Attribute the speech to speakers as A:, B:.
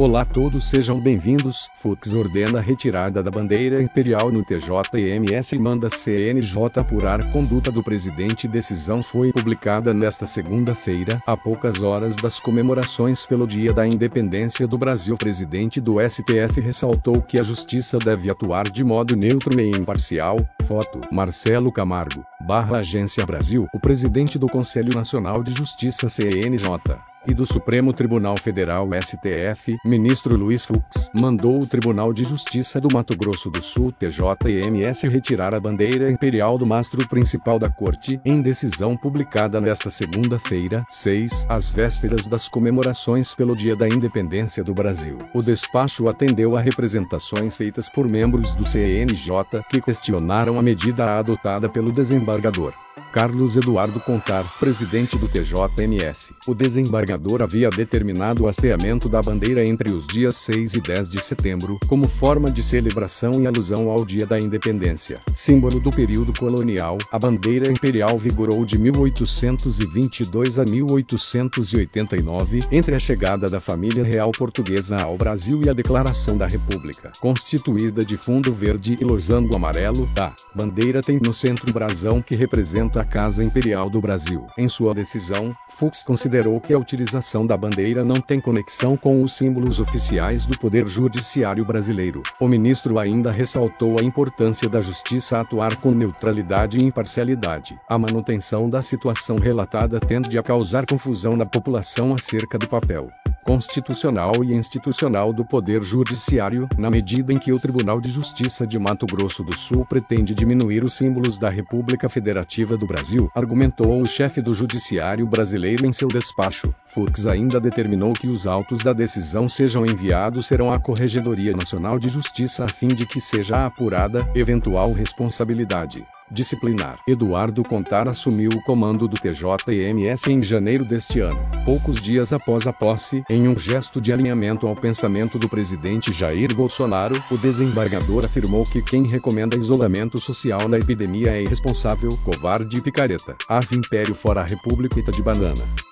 A: Olá todos sejam bem-vindos. Fux ordena a retirada da bandeira imperial no TJMS e manda CNJ apurar conduta do presidente. Decisão foi publicada nesta segunda-feira, a poucas horas das comemorações pelo Dia da Independência do Brasil. Presidente do STF ressaltou que a justiça deve atuar de modo neutro e imparcial. Foto: Marcelo Camargo, barra Agência Brasil, o presidente do Conselho Nacional de Justiça CNJ e do Supremo Tribunal Federal STF, ministro Luiz Fux, mandou o Tribunal de Justiça do Mato Grosso do Sul TJMS retirar a bandeira imperial do mastro principal da corte, em decisão publicada nesta segunda-feira, 6, às vésperas das comemorações pelo Dia da Independência do Brasil. O despacho atendeu a representações feitas por membros do CNJ que questionaram a medida adotada pelo desembargador. Carlos Eduardo Contar, presidente do TJMS. O desembargador havia determinado o asseamento da bandeira entre os dias 6 e 10 de setembro, como forma de celebração e alusão ao Dia da Independência. Símbolo do período colonial, a bandeira imperial vigorou de 1822 a 1889, entre a chegada da família real portuguesa ao Brasil e a declaração da República. Constituída de fundo verde e losango amarelo, a bandeira tem no centro um brasão que representa a Casa Imperial do Brasil. Em sua decisão, Fux considerou que a utilização da bandeira não tem conexão com os símbolos oficiais do Poder Judiciário brasileiro. O ministro ainda ressaltou a importância da justiça atuar com neutralidade e imparcialidade. A manutenção da situação relatada tende a causar confusão na população acerca do papel constitucional e institucional do Poder Judiciário, na medida em que o Tribunal de Justiça de Mato Grosso do Sul pretende diminuir os símbolos da República Federativa do Brasil, argumentou o chefe do Judiciário brasileiro em seu despacho. Fux ainda determinou que os autos da decisão sejam enviados serão à Corregedoria Nacional de Justiça a fim de que seja apurada eventual responsabilidade disciplinar. Eduardo Contar assumiu o comando do TJMS em janeiro deste ano, poucos dias após a posse, em um gesto de alinhamento ao pensamento do presidente Jair Bolsonaro, o desembargador afirmou que quem recomenda isolamento social na epidemia é irresponsável, covarde e picareta. Ave império fora a república de banana.